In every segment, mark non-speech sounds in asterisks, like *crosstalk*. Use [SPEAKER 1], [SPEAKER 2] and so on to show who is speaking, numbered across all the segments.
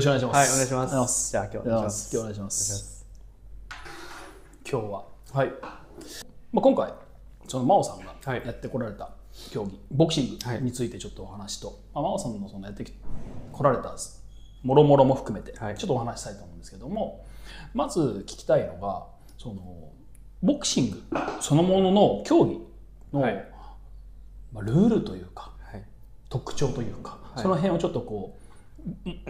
[SPEAKER 1] しくお願いします。
[SPEAKER 2] はい、お願いしま
[SPEAKER 1] す
[SPEAKER 2] す。じゃあ今日
[SPEAKER 1] お願いします。今日お願いします。今日は、はい。まあ、今回、その真央さんが
[SPEAKER 2] はい
[SPEAKER 1] やってこられた競技、ボクシン
[SPEAKER 2] はい
[SPEAKER 1] グについてちょっとお話と、まあ、真央さんのそのやってこられたもろもろも含めて、
[SPEAKER 2] はい
[SPEAKER 1] ちょっとお話ししたいと思うんですけども、まず聞きたいのが、そのボクシングそのものの競技の、
[SPEAKER 2] はい
[SPEAKER 1] まあ、ルールというか、
[SPEAKER 2] はい。
[SPEAKER 1] 特徴というか、
[SPEAKER 2] はい
[SPEAKER 1] その辺をちょっとこう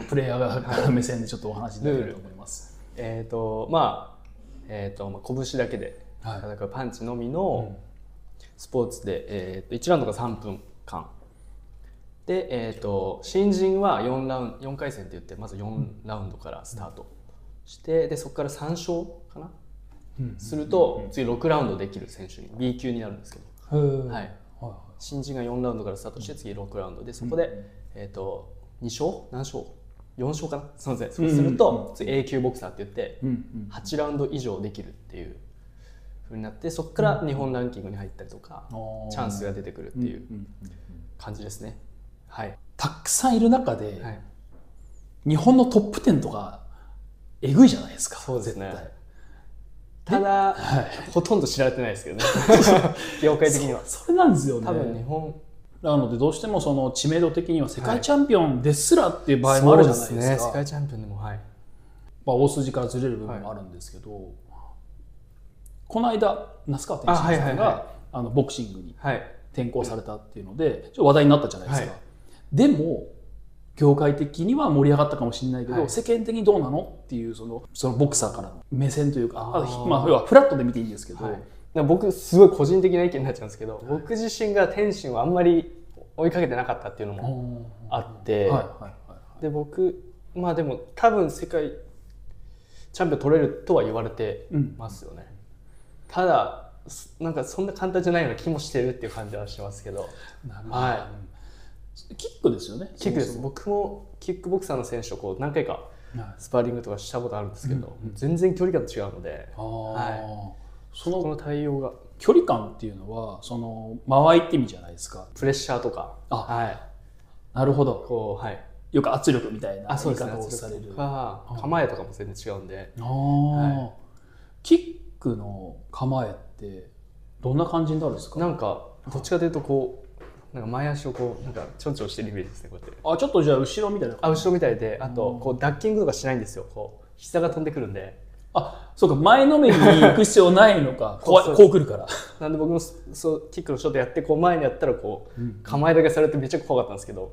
[SPEAKER 1] プレイヤー側から目線でちょっとお話しできたらと思います。
[SPEAKER 2] えっ、と、まあ、えっ、と、まあ、拳だけで
[SPEAKER 1] はい。
[SPEAKER 2] 戦うパンチのみのスポーツで、えっ、と、1ラウンドが3分間。で、えっ、と、新人は4ラウンド、4回戦って言って、まず4ラウンドからスタートして、で、そこから3勝かな、すると、次6ラウンドできる選手に B 級になるんですけど、
[SPEAKER 1] はい。
[SPEAKER 2] はい。新人が4ラウンドからスタートして次6ラウンド。でそこで、えー、と2勝何勝4勝かな？すみません。そうすると次 A 級ボクサーって言って
[SPEAKER 1] うんうん。
[SPEAKER 2] 8ラウンド以上できるっていうふうになってそこから日本ランキングに入ったりとかチャンスが出てくるっていう
[SPEAKER 1] うんうん
[SPEAKER 2] 感じですね。はい、
[SPEAKER 1] たくさんいる中で、
[SPEAKER 2] はい、
[SPEAKER 1] 日本のトップ10とかえぐいじゃないですか
[SPEAKER 2] そうですね。ただ、
[SPEAKER 1] はい。
[SPEAKER 2] ほとんど知られてないですけどね。*laughs* 業界的には。
[SPEAKER 1] それなんですよね。
[SPEAKER 2] 多分日本
[SPEAKER 1] なのでどうしてもその知名度的には世界チャンピオンですらっていう場合もあるじゃないですか、
[SPEAKER 2] そうね。世界チャンピオンでもはい。
[SPEAKER 1] まあ、大筋からずれる部分もあるんですけど、この間那須川天心さんがあ、
[SPEAKER 2] あはいはいはい。
[SPEAKER 1] のボクシングに
[SPEAKER 2] はい。
[SPEAKER 1] 転向されたっていうのでちょっと話題になったじゃないですか、
[SPEAKER 2] はい
[SPEAKER 1] でも業界的には盛り上がったかもしれないけど、
[SPEAKER 2] はい。
[SPEAKER 1] 世間的にどうなのっていうそのそのボクサーからの目線というか
[SPEAKER 2] あ
[SPEAKER 1] まあ、要はフラットで見ていいんですけど、
[SPEAKER 2] はい、僕すごい個人的な意見になっちゃうんですけど、僕自身が天心をあんまり追いかけてなかったっていうのもあって、で僕まあでも多分世界チャンピオン取れるとは言われて
[SPEAKER 1] うん。
[SPEAKER 2] ますよね、ただすなんかそんな簡単じゃないような気もしてるっていう感じはしますけど。は
[SPEAKER 1] キックですよね。
[SPEAKER 2] キックです。僕もキックボクサーの選手とこう何回かスパーリングとかしたことあるんですけど、
[SPEAKER 1] うんうん。
[SPEAKER 2] 全然距離感違うので。は
[SPEAKER 1] その
[SPEAKER 2] この対応が。
[SPEAKER 1] 距離感っていうのはその間合いって意味じゃないですか。
[SPEAKER 2] プレッシャーとか。
[SPEAKER 1] あ
[SPEAKER 2] はい。
[SPEAKER 1] なるほど。
[SPEAKER 2] こうはい。
[SPEAKER 1] よく圧力みたいな言い方をされる。
[SPEAKER 2] とか構えとかも全然違うんで。
[SPEAKER 1] あー。キックの構えってどんな感じになるんですか？
[SPEAKER 2] なんかどっちかというとこうなんか前足をこうなんかちょんちょんしてるイメージですねこうやって。
[SPEAKER 1] あちょっとじゃあ後ろみたいな
[SPEAKER 2] あ後ろみたいであとこうダッキングとかしないんですよ。こう膝が飛んでくるんで
[SPEAKER 1] あそうか前のめりに行く必要ないのか。*laughs* こ
[SPEAKER 2] そう
[SPEAKER 1] う。こう来るから。
[SPEAKER 2] なんで僕もそそうキックのショットやってこう前にやったらこう構えだけされてめっちゃ怖かったんですけど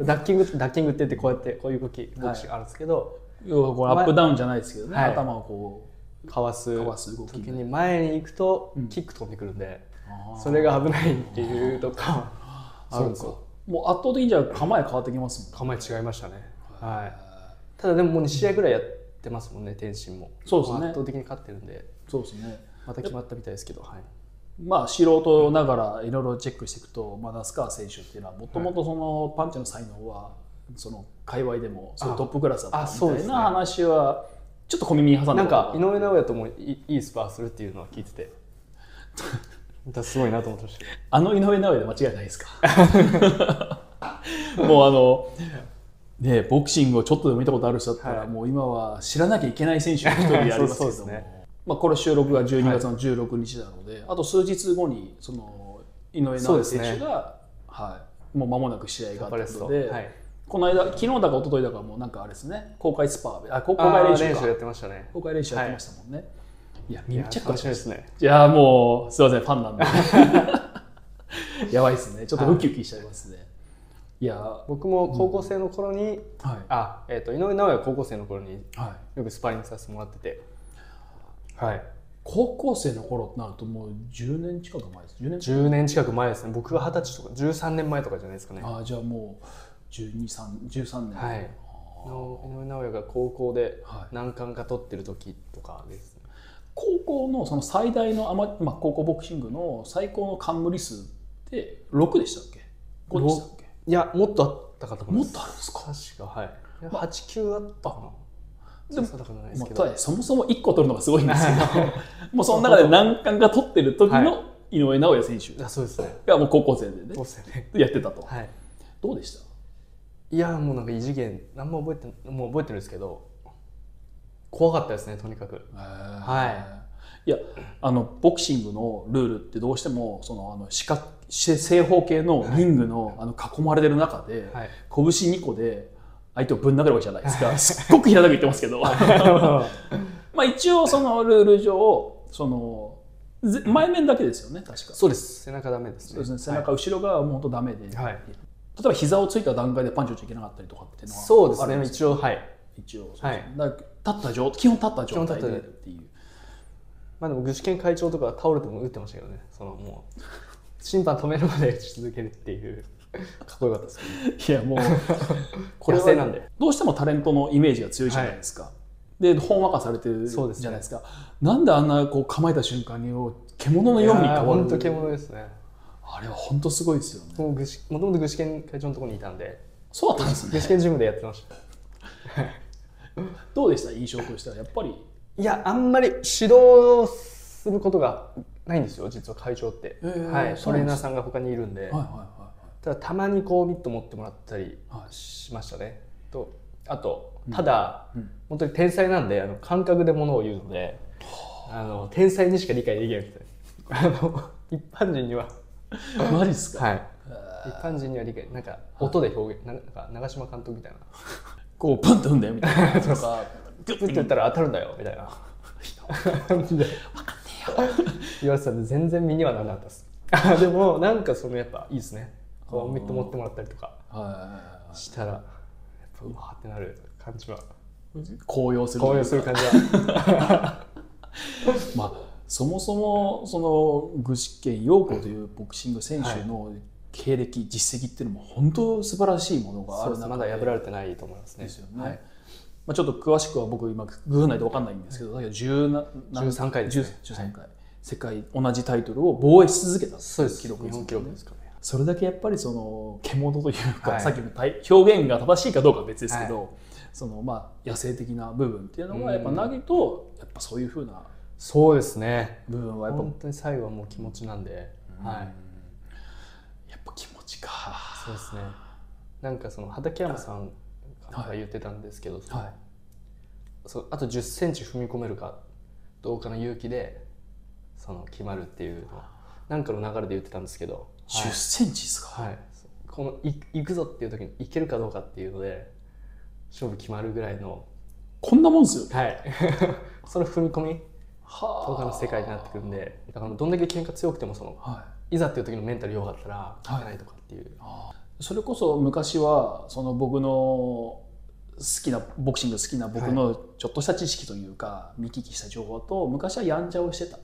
[SPEAKER 2] ダッキングダッキングって言ってこうやってこういう動きあるんですけど、
[SPEAKER 1] 要はこうアップダウンじゃないですけどね、
[SPEAKER 2] はい
[SPEAKER 1] 頭をこ
[SPEAKER 2] かわす
[SPEAKER 1] かわす動き
[SPEAKER 2] 時に前に行くと
[SPEAKER 1] うん。
[SPEAKER 2] キック飛んでくるんで、
[SPEAKER 1] う
[SPEAKER 2] それが危ないっていうとかあるんですよ。
[SPEAKER 1] か。もう圧倒的にじゃあ構え変わってきますもん
[SPEAKER 2] 構え違いましたね。はい。ただでももう2試合ぐらいやってますもんね天心も。
[SPEAKER 1] そうですね。
[SPEAKER 2] まあ圧倒的に勝ってるんで。
[SPEAKER 1] そうですね。
[SPEAKER 2] また決まったみたいですけどはい。
[SPEAKER 1] まあ素人ながらいろいろチェックしていくと、まあ、那須川選手っていうのはもともとそのパンチの才能はその界隈でもそういうトップクラスだったみたいな話はちょっと小耳に挟んで
[SPEAKER 2] なんか井上尚弥ともいいスパーするっていうのは聞いてて。すごいなと思ってました
[SPEAKER 1] あの井上尚弥で間違いないですか？*laughs* もうあのねボクシングをちょっとでも見たことある人だったら、
[SPEAKER 2] はい。
[SPEAKER 1] もう今は知らなきゃいけない選手の一人でありますけども。*laughs*
[SPEAKER 2] ね。
[SPEAKER 1] まあ、これ収録が12月の16日なので、あと数日後にその井上尚弥選手が、はい、もう間もなく試合があったことで、
[SPEAKER 2] はい。
[SPEAKER 1] この間昨日だか一昨日だかもうなんかあれですね。公開スパーあ公開練習か。
[SPEAKER 2] ー練習やってましたね。
[SPEAKER 1] 公開練習やってましたもんね、い、や
[SPEAKER 2] いや
[SPEAKER 1] めっちゃ
[SPEAKER 2] 楽しみですね。
[SPEAKER 1] いやもうすいませんファンなんで。*laughs* やばいですね。ちょっとウキウキしちゃいますね、い、やは
[SPEAKER 2] 僕も高校生の頃に、
[SPEAKER 1] い。
[SPEAKER 2] あ、えー、と井上尚弥は高校生の頃に
[SPEAKER 1] はい。
[SPEAKER 2] よくスパーリングさせてもらってて。はい。
[SPEAKER 1] 高校生の頃ってなるともう10年近く前です。10年
[SPEAKER 2] ？10年近く前ですね。僕が二十歳とか13年前とかじゃないですかね。
[SPEAKER 1] ああじゃあもう1213年。
[SPEAKER 2] はい。の井上尚弥が高校で
[SPEAKER 1] はい。
[SPEAKER 2] 何冠か取ってる時とかですね。
[SPEAKER 1] 高校のその最大のまあ、高校ボクシングの最高の冠数って6でしたっけ？5でしたっけ？
[SPEAKER 2] いやもっとあったかと思い
[SPEAKER 1] もっ
[SPEAKER 2] ます
[SPEAKER 1] とあるんですか？
[SPEAKER 2] 確かはい。いや89あ。ったかな。
[SPEAKER 1] でもそもそも1個取るのがすごいんですけど *laughs* もうその中で何冠か取ってる時の井上尚弥選手。がもう高校生でね。やってたと。
[SPEAKER 2] はい。
[SPEAKER 1] どうでした？
[SPEAKER 2] いやもうなんか異次元何も覚えてもう覚えてるんですけど怖かったですねとにかく。
[SPEAKER 1] はいいやあのボクシングのルールってどうしてもそのあの四角正方形のリングの,、あの囲まれてる中で、
[SPEAKER 2] はい。
[SPEAKER 1] 拳2個で相手をぶん殴るわけじゃないですか。すっごく平たく言ってますけど。*laughs* まあ一応そのルール上そのぜ前面だけですよね確か。
[SPEAKER 2] そうです。背中ダメですね。
[SPEAKER 1] ね。背中、後ろ側はもう本当ダメで、
[SPEAKER 2] はい。
[SPEAKER 1] 例えば膝をついた段階でパンチを打っちゃいけなかったりとかっていうのは
[SPEAKER 2] そうですね。一応はい。
[SPEAKER 1] 一応そうです
[SPEAKER 2] はい
[SPEAKER 1] 立った状基本立った状態で
[SPEAKER 2] っ
[SPEAKER 1] ていう
[SPEAKER 2] まあでも具志堅会長とかは倒れても打ってましたけどね。そのもう審判止めるまで打ち続けるっていう。かっこよかったですね。
[SPEAKER 1] いやもう
[SPEAKER 2] これはなんで。
[SPEAKER 1] どうしてもタレントのイメージが強いじゃないですか、でほんわかされてるじ
[SPEAKER 2] そうですね
[SPEAKER 1] ゃないですかなんであんなこう構えた瞬間に獣のように変わる？
[SPEAKER 2] 本当獣ですね。
[SPEAKER 1] あれは本当すごいですよね。
[SPEAKER 2] もともと具志堅会長のところにいたんで。
[SPEAKER 1] そうだったんですね。
[SPEAKER 2] 具志堅ジムでやってました。*laughs*
[SPEAKER 1] どうでした？印象としては。やっぱり
[SPEAKER 2] いやあんまり指導することがないんですよ実は会長って、
[SPEAKER 1] へー
[SPEAKER 2] はい、トレーナーさんが他にいるんで、
[SPEAKER 1] はいはいは
[SPEAKER 2] ただたまにこうミット持ってもらったり
[SPEAKER 1] はい
[SPEAKER 2] しましたね、とあとただ、
[SPEAKER 1] うん。
[SPEAKER 2] 本当に天才なんであの感覚でものを言うのであ。の天才にしか理解できなくて *laughs* あの一般人には、
[SPEAKER 1] いマジっすか、
[SPEAKER 2] はい、一般人には理解なんか音で表現なんか長嶋監督みたいな。*laughs*
[SPEAKER 1] こうプンって踏んだよみたいな。*laughs* とか
[SPEAKER 2] ピュッて言ったら当たるんだよみたいな。感じで言われてたんで全然身にはならなかったです。あでもなんかそのやっぱいいですね。こうミット持ってもらったりとか
[SPEAKER 1] はいはいはい
[SPEAKER 2] したらやっぱうわーってなる感じは。
[SPEAKER 1] 高揚する。
[SPEAKER 2] 高揚する感じは。*laughs*
[SPEAKER 1] まあそもそもその具志堅陽子というボクシング選手の経歴、実績っていうのも本当素晴らしいものがある中で。
[SPEAKER 2] まだ破られてないと思いますね。
[SPEAKER 1] ですよね、
[SPEAKER 2] はい
[SPEAKER 1] まあ、ちょっと詳しくは僕今ググないと分かんないんですけどだけど10
[SPEAKER 2] 13回ですね。
[SPEAKER 1] 13回、世界同じタイトルを防衛し続けた
[SPEAKER 2] そうです。
[SPEAKER 1] 記録
[SPEAKER 2] 日本記録ですかね。
[SPEAKER 1] それだけやっぱりその獣というか、
[SPEAKER 2] はい。
[SPEAKER 1] さっきの体表現が正しいかどうかは別ですけど、そのまあ野生的な部分っていうのはやっぱ投げとやっぱそういうふうな
[SPEAKER 2] そうですね。
[SPEAKER 1] 部分はやっぱ
[SPEAKER 2] 本当に最後はもう気持ちなんで、はい。
[SPEAKER 1] やっぱ気持ちか。
[SPEAKER 2] そうですね。なんかその畠山さんが言ってたんですけど、
[SPEAKER 1] はい。
[SPEAKER 2] そうあと1 0センチ踏み込めるかどうかの勇気でその決まるっていうのはなんかの流れで言ってたんですけど、
[SPEAKER 1] 1 0センチですか、
[SPEAKER 2] はい、このい行くぞっていう時に行けるかどうかっていうので勝負決まるぐらいの、
[SPEAKER 1] こんなもんですよ。ね
[SPEAKER 2] はい、*laughs* その踏み込み
[SPEAKER 1] は
[SPEAKER 2] とかの世界になってくるんでだからどんだけ喧嘩強くてもその
[SPEAKER 1] はい。
[SPEAKER 2] いざっていう時のメンタル弱かったら勝てないとかっていう、
[SPEAKER 1] それこそ昔はその僕の好きなボクシング好きな僕のちょっとした知識というか、見聞きした情報だと昔はやんちゃをしてた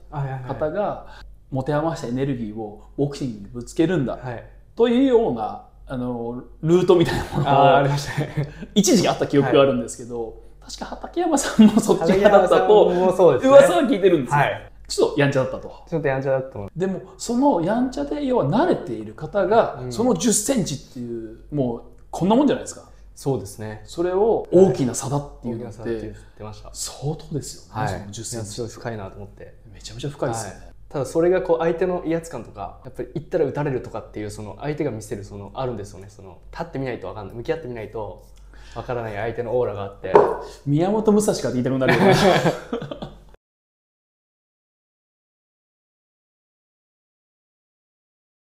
[SPEAKER 1] 方が持て余したエネルギーをボクシングにぶつけるんだ
[SPEAKER 2] はい。
[SPEAKER 1] というようなあのルートみたいなもの
[SPEAKER 2] あーあり
[SPEAKER 1] を
[SPEAKER 2] ましたね。*laughs*
[SPEAKER 1] 一時期あった記憶があるんですけど、確か畠山さんもそっち側だったと噂は聞いてるんですよ、
[SPEAKER 2] はい
[SPEAKER 1] ちょっとやんちゃだったと。
[SPEAKER 2] ちょっとやんちゃだった
[SPEAKER 1] でもそのやんちゃで要は慣れている方が、
[SPEAKER 2] うん。
[SPEAKER 1] その1 0センチっていうもうこんなもんじゃないですか。
[SPEAKER 2] そうですね。
[SPEAKER 1] それを大きな差だってい
[SPEAKER 2] 大
[SPEAKER 1] うのっ
[SPEAKER 2] きな差って言
[SPEAKER 1] て
[SPEAKER 2] ってました。
[SPEAKER 1] 相当ですよね、
[SPEAKER 2] はい。
[SPEAKER 1] その10センチ
[SPEAKER 2] すごい深いなと思って。
[SPEAKER 1] めちゃめちゃ深いですよね、
[SPEAKER 2] はい。ただそれがこう相手の威圧感とかやっぱり行ったら打たれるとかっていうその相手が見せるそのあるんですよね。その立ってみないと分かんない。向き合ってみないと分からない相手のオーラがあって。
[SPEAKER 1] 宮本武蔵かって言いたくなるよ *laughs*